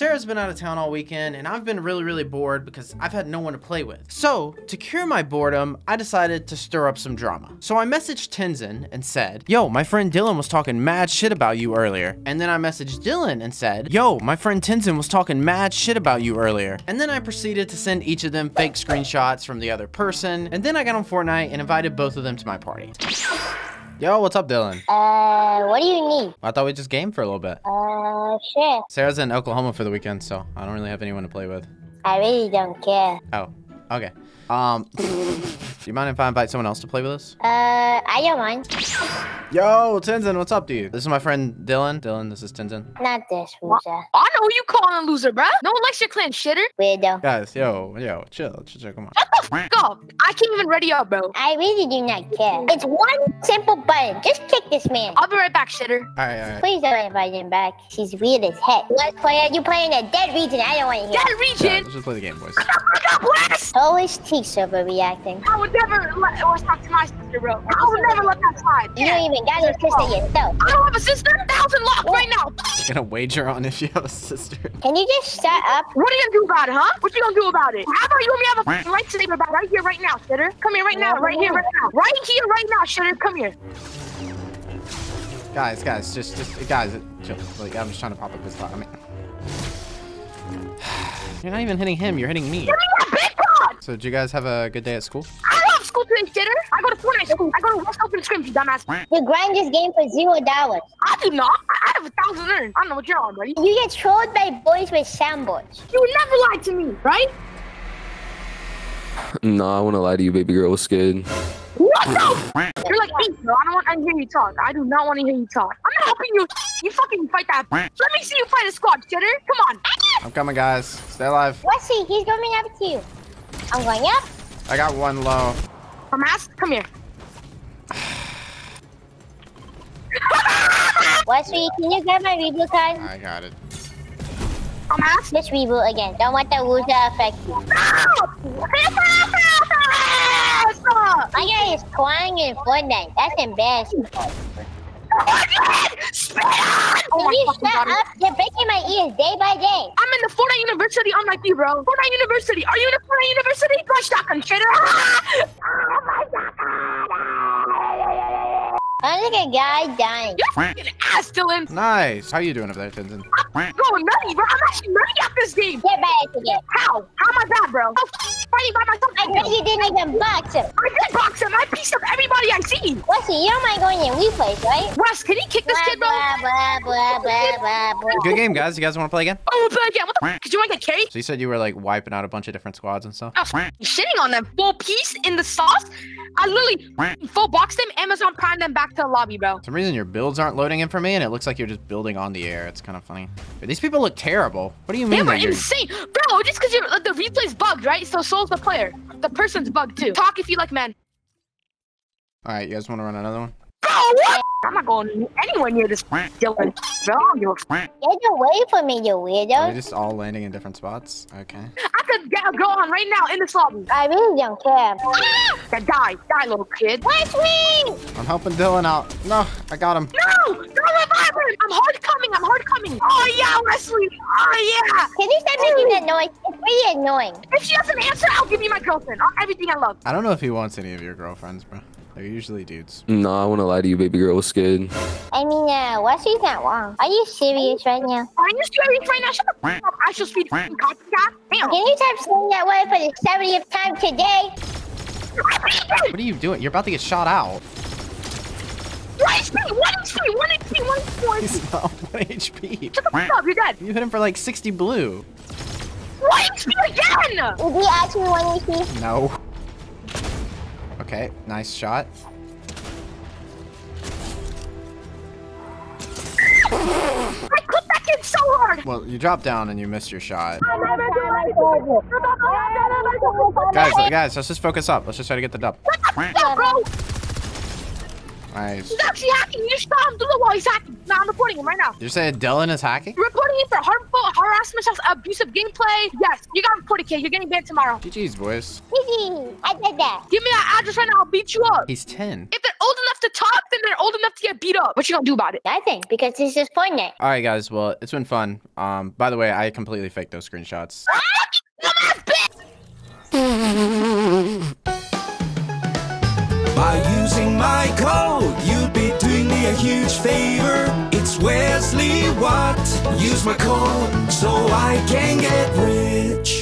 Sarah's been out of town all weekend, and I've been really, really bored because I've had no one to play with. So, to cure my boredom, I decided to stir up some drama. So I messaged Tenzin and said, Yo, my friend Dylan was talking mad shit about you earlier. And then I messaged Dylan and said, Yo, my friend Tenzin was talking mad shit about you earlier. And then I proceeded to send each of them fake screenshots from the other person. And then I got on Fortnite and invited both of them to my party. Yo, what's up, Dylan? Uh, what do you need? I thought we just game for a little bit. Uh, sure. Sarah's in Oklahoma for the weekend, so I don't really have anyone to play with. I really don't care. Oh, okay. Um, do you mind if I invite someone else to play with us? Uh, I don't mind. Yo, Tenzin, what's up, dude? This is my friend Dylan. Dylan, this is Tenzin. Not this loser. I know who you calling a loser, bruh. No one likes your clan shitter. Weirdo. Guys, yo, yo, chill, chill, chill, come on. Shut the f up. I can't even ready up, bro. I really do not care. It's one simple button. Just kick this man. I'll be right back, shitter. All right, all right. Please don't invite him back. She's weird as heck. Let's play it. You playing a dead region. I don't want to hear. That All right, region. let's just play the game, boys. God. Always teach overreacting. I would never let or talk to my sister, bro. I would never let that slide. You don't even got a sister yourself. I don't have a sister. The house in lock right now. You're gonna wager on if you have a sister. Can you just shut up? What are you gonna do about it, huh? What you gonna do about it? How about you and me have a fucking lightsaber battle right here, right now, shitter? Come here, right now, right here, right now, right here, right now, shitter. Come here. Guys, guys, just, just, guys, chill. Like, I'm just trying to pop up this spot. I mean, you're not even hitting him. You're hitting me. Give me that big. So, did you guys have a good day at school? I don't have school today, shitter. I go to Fortnite school. I go to West Open Scrims, you dumbass. You grind this game for zero dollars. I do not. I have a thousand earned. I don't know what you're on, buddy. You get trolled by boys with soundboards. You would never lie to me, right? Nah, I want to lie to you, baby girl. What's good? What the? f- You're like eight, bro. I don't want to hear you talk. I do not want to hear you talk. I'm not helping you. You fucking fight that. So let me see you fight a squad, shitter. Come on. I'm coming, guys. Stay alive. Wesley, he's coming up to you. I'm going up. I got one low. Come ass. Come here. Wesley, can you grab my reboot card? I got it. Come ass. Just reboot again. Don't want the wound to affect you. Stop. My guy is crying in Fortnite. That's embarrassing. Spit on! Oh my you god. up? You're breaking my ears day by day. I'm in the Fortnite University unlike you, bro. Fortnite University. Are you in the Fortnite University? Go shotgun, shitter. oh my god. I'm like a guy dying. You're fucking ass, ah, Dylan. Nice. How you doing over there, Tenzin? I'm going nutty, bro. I'm actually nutty at this game. Get back again. How? How am I bad, bro? Oh, I'm fighting by myself. I bet you didn't even box him. I did box him. I pieced up everybody I see. Wesley, you don't mind going in replays, right? Wes, can he kick this Blah, kid, bro? blah, blah, blah, blah, blah, blah. Good game, guys. You guys want to play again? Oh, we'll play again. What the f? Did you want to get carried? So you said you were like wiping out a bunch of different squads and stuff. I was shitting on them. Full piece in the sauce. I literally full boxed them, Amazon Prime them back to the lobby, bro. For some reason your builds aren't loading in for me, and it looks like you're just building on the air. It's kind of funny. But these people look terrible. What do you mean? They mean were that insane, bro. Just because like, the replay's bugged, right? So so's the player. The person's bugged too. Talk if you like, man. All right, you guys want to run another one? Bro, what? I'm not going anywhere near this Dylan. Bro, I don't give a f- Get away from me, you Are they weirdo. just all landing in different spots? Okay. I could get a go on right now in this lobby. I really don't care. Yeah, die, die, little kid. Wesley! I'm helping Dylan out. No, I got him. No, don't revive him. I'm hard coming. I'm hard coming. Oh yeah, Wesley. Oh yeah. Can you stop making that noise? It's really annoying. If she doesn't answer, I'll give you my girlfriend. Everything I love. I don't know if he wants any of your girlfriends, bro. They're usually dudes. Nah, I want to lie to you, baby girl. What's good? I mean, uh, Wesley's not wrong. Are you serious right now? Are you serious right now? Shut the f up. I shall speed fucking copycat. Damn. Can you stop saying that word for the 70th time today? What are you doing? You're about to get shot out. One HP, one HP, one HP, one HP, one HP. He's not 1 HP. Shut the f up. You're dead. You hit him for like 60 blue. One HP again. Did he actually want to see? No. Okay, nice shot. I clipped that kid so hard. Well, you dropped down and you missed your shot. I never do anything. Guys, guys, let's just focus up. Let's just try to get the dub. Yeah, bro. Nice. He's actually hacking. You just saw him through the wall. He's hacking. Now I'm reporting him right now. You're saying Dylan is hacking? Reporting him for harmful harassment slash abusive gameplay, yes, you got reported, kid. You're getting banned tomorrow. GG's, boys. Gigi, I did that. Give me that address right now. I'll beat you up. He's 10. If they're old enough to talk, then they're old enough to get beat up. What you gonna do about it? Nothing, because this is Fortnite. All right, guys. Well, it's been fun. Um, by the way, I completely faked those screenshots. By using my code, huge favor. It's Wesley Wat. Use my code so I can get rich.